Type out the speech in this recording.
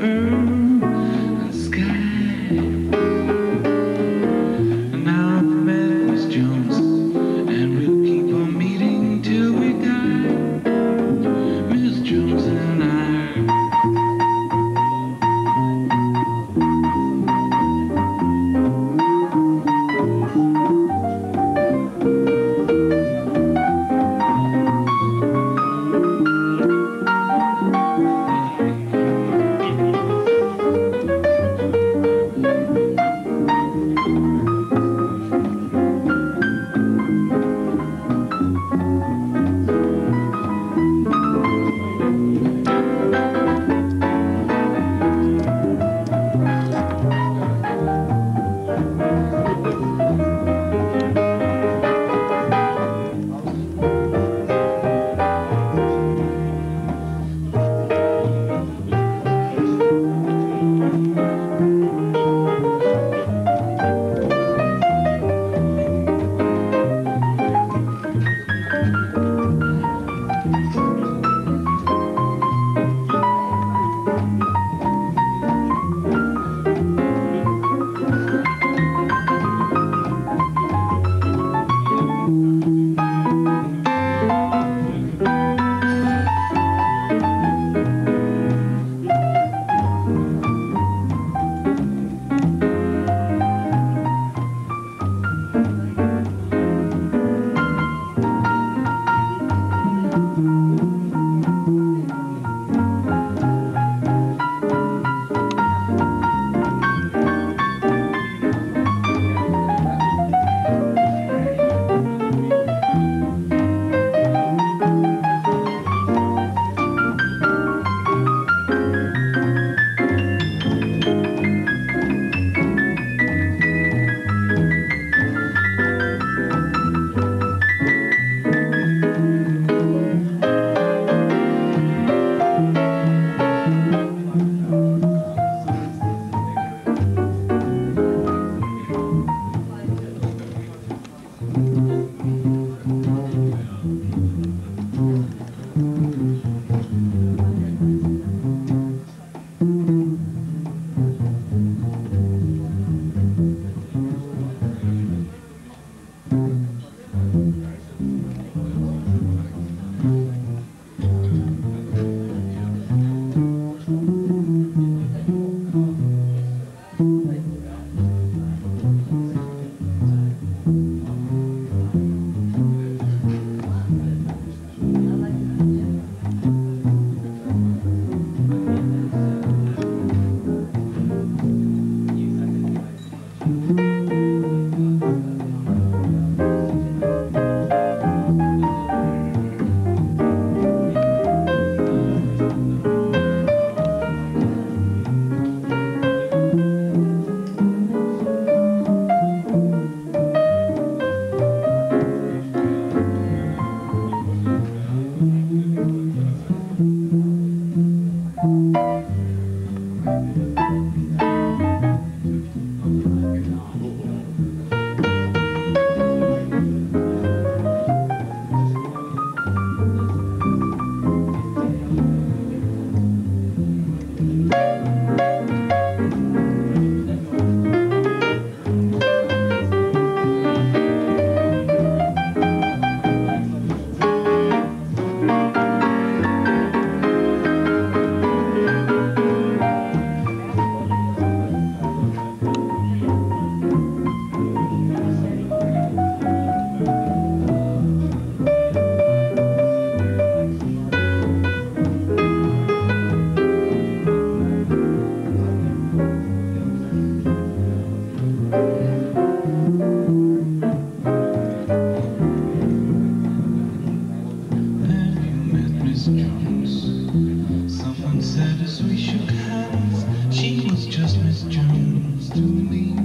owned the to me.